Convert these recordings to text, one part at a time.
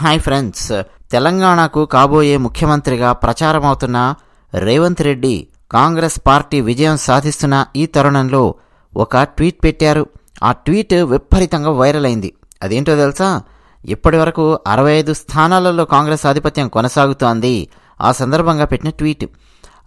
Hi friends. తెలంగాణకు కాబోయే ముఖ్యమంత్రిగా ప్రచారమవుతున్న రేవంత్ రెడ్డి కాంగ్రెస్ పార్టీ విజయం సాధిస్తున్న ఈ తరుణంలో ఒక ట్వీట్ పెట్టారు. ఆ ట్వీట్ విపరీతంగా వైరల్ అయింది. అదేంటో తెలుసా? ఇప్పటి వరకు అరవై ఐదు స్థానాలలో కాంగ్రెస్ ఆధిపత్యం కొనసాగుతోంది ఆ సందర్భంగా పెట్టిన ట్వీట్.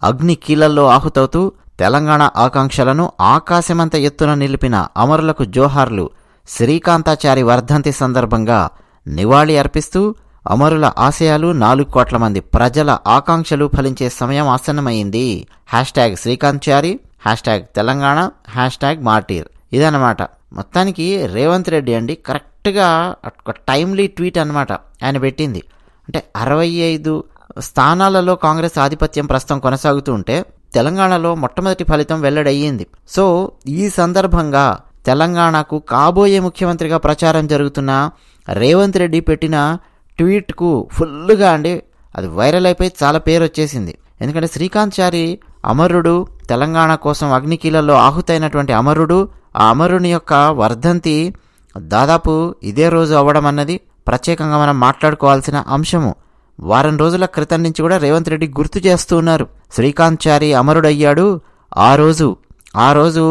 అగ్ని కీలల్లో ఆహుతవుతూ తెలంగాణ ఆకాంక్షలను ఆకాశమంత ఎత్తున నిలిపిన అమరులకు జోహార్లు శ్రీకాంతాచారి వర్ధంతి సందర్భంగా నివాళి అర్పిస్తూ అమరుల ఆశయాలు నాలుగు కోట్ల మంది ప్రజల ఆకాంక్షలు ఫలించే సమయం ఆసన్నమైంది. Hash tag Srikantachari hash tag Telangana hash tag martyr. ఇదన్నమాట. మొత్తానికి రేవంత్ రెడ్డి అండి కరెక్ట్గా ఒక టైమ్లీ ట్వీట్ అనమాట ఆయన పెట్టింది. అంటే అరవై ఐదు స్థానాలలో కాంగ్రెస్ ఆధిపత్యం ప్రస్తుతం కొనసాగుతూ ఉంటే తెలంగాణలో మొట్టమొదటి ఫలితం వెల్లడయ్యింది. సో ఈ సందర్భంగా తెలంగాణకు కాబోయే ముఖ్యమంత్రిగా ప్రచారం జరుగుతున్న రేవంత్ రెడ్డి పెట్టిన ట్వీట్కు ఫుల్గా అండి అది వైరల్ అయిపోయి చాలా పేరు వచ్చేసింది ఎందుకంటే శ్రీకాంత్ చారి అమరుడు తెలంగాణ కోసం అగ్నికీలలో ఆహుతైనటువంటి అమరుడు ఆ అమరుని యొక్క వర్ధంతి దాదాపు ఇదే రోజు అవ్వడం అన్నది ప్రత్యేకంగా మనం మాట్లాడుకోవాల్సిన అంశము. వారం రోజుల క్రితం నుంచి కూడా రేవంత్ రెడ్డి గుర్తు చేస్తూ ఉన్నారు. శ్రీకాంత్ చారి అమరుడయ్యాడు ఆ రోజు. ఆ రోజు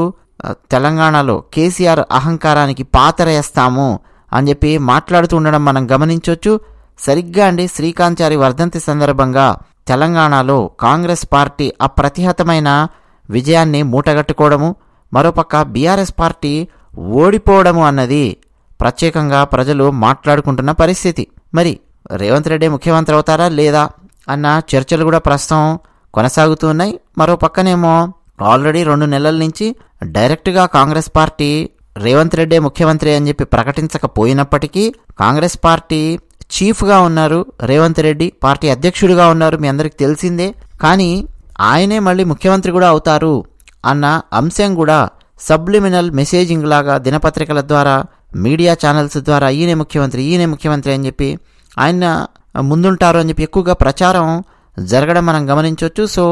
తెలంగాణలో కేసీఆర్ అహంకారానికి పాతరేస్తాము అని చెప్పి మాట్లాడుతూ ఉండడం మనం గమనించవచ్చు సరిగ్గా అండి శ్రీకాంతారి వర్ధంతి సందర్భంగా తెలంగాణలో కాంగ్రెస్ పార్టీ అప్రతిహతమైన విజయాన్ని మూటగట్టుకోవడము మరోపక్క బీఆర్ఎస్ పార్టీ ఓడిపోవడము అన్నది ప్రత్యేకంగా ప్రజలు మాట్లాడుకుంటున్న పరిస్థితి. మరి రేవంత్ రెడ్డి ముఖ్యమంత్రి అవుతారా లేదా అన్న చర్చలు కూడా ప్రస్తుతం కొనసాగుతూ ఉన్నాయి. మరో పక్కనేమో ఆల్రెడీ రెండు నెలల నుంచి డైరెక్ట్గా కాంగ్రెస్ పార్టీ రేవంత్ రెడ్డే ముఖ్యమంత్రి అని చెప్పి ప్రకటించకపోయినప్పటికీ కాంగ్రెస్ పార్టీ చీఫ్గా ఉన్నారు రేవంత్ రెడ్డి పార్టీ అధ్యక్షుడిగా ఉన్నారు మీ అందరికి తెలిసిందే. కానీ ఆయనే మళ్ళీ ముఖ్యమంత్రి కూడా అవుతారు అన్న అంశం కూడా సబ్లిమినల్ మెసేజింగ్ లాగా దినపత్రికల ద్వారా మీడియా ఛానల్స్ ద్వారా ఈయనే ముఖ్యమంత్రి ఈయనే ముఖ్యమంత్రి అని చెప్పి ఆయన ముందుంటారు అని చెప్పి ఎక్కువగా ప్రచారం జరగడం మనం గమనించవచ్చు సో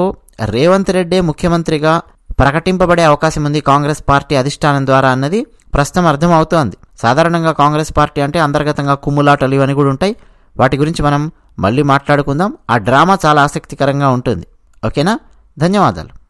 రేవంత్ రెడ్డే ముఖ్యమంత్రిగా ప్రకటింపబడే అవకాశం ఉంది కాంగ్రెస్ పార్టీ అధిష్టానం ద్వారా అన్నది ప్రస్తుతం అర్థమవుతోంది. సాధారణంగా కాంగ్రెస్ పార్టీ అంటే అంతర్గతంగా కుమ్ములాటలు ఇవన్నీ కూడా ఉంటాయి. వాటి గురించి మనం మళ్ళీ మాట్లాడుకుందాం. ఆ డ్రామా చాలా ఆసక్తికరంగా ఉంటుంది. ఓకేనా? ధన్యవాదాలు.